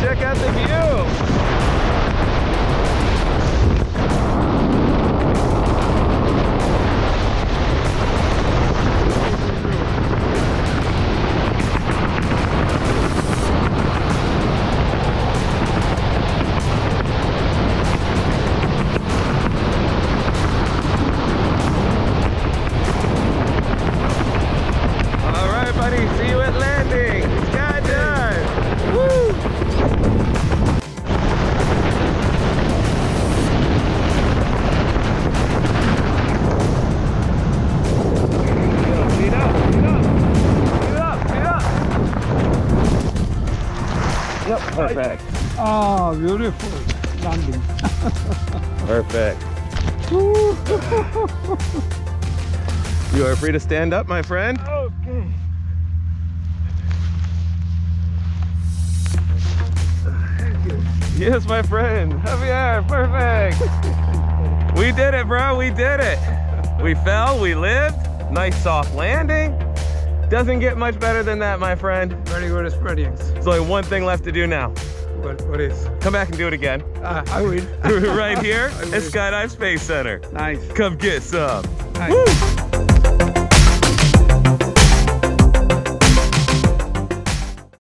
check out the view. Yep, perfect. Oh, beautiful landing. Perfect. You are free to stand up, my friend. Okay. Yes, my friend. Javier, perfect. we did it, bro. We did it. We fell, we lived. Nice soft landing. Doesn't get much better than that, my friend. Ready Very good experience. There's only one thing left to do now. What, what is? Come back and do it again. Ah, I will. right here I at. Skydive Space Center. Nice. Come get some. nice. Woo!